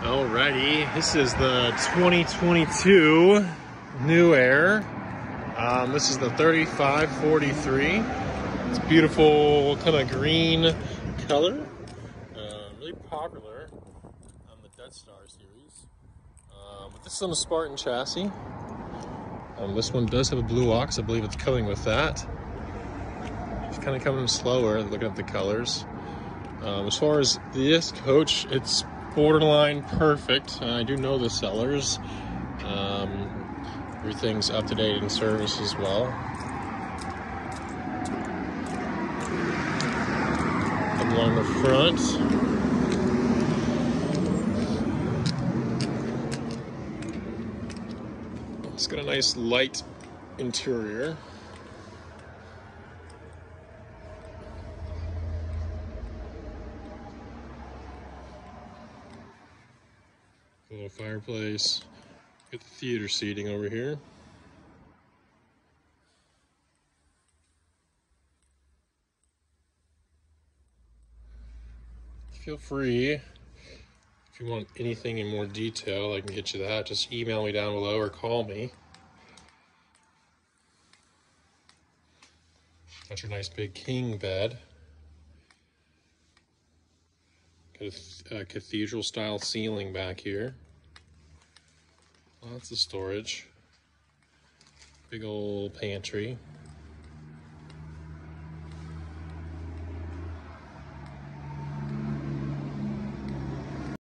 Alrighty, this is the 2022 New Aire. Um, this is the 3543. It's beautiful, kind of green color. Uh, really popular on the Dutch Star series. Um, but this is on a Spartan chassis. Um, this one does have a blue ox. I believe it's coming with that. It's kind of coming slower, looking at the colors. Um, as far as this coach, it's borderline perfect. I do know the sellers. Um, everything's up to date in service as well. Along the front. It's got a nice light interior. A little fireplace. Got the theater seating over here. Feel free, if you want anything in more detail, I can get you that. Just email me down below or call me. Got your nice big king bed. A, a uh, cathedral style ceiling back here. Lots of storage. Big old pantry.